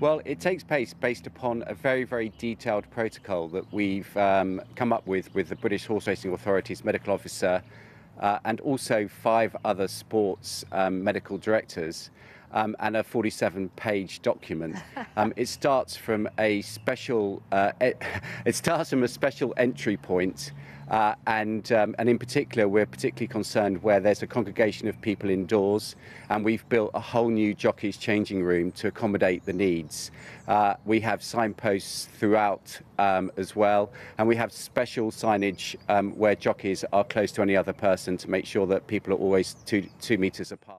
Well, it takes place based upon a very, very detailed protocol that we've um, come up with with the British Horse Racing Authority's medical officer uh, and also five other sports um, medical directors. Um, and a 47 page document. Um, it starts from a special, uh, it, it starts from a special entry point uh, and, um, and in particular, we're particularly concerned where there's a congregation of people indoors, and we've built a whole new jockeys changing room to accommodate the needs. Uh, we have signposts throughout um, as well, and we have special signage um, where jockeys are close to any other person to make sure that people are always two, two metres apart.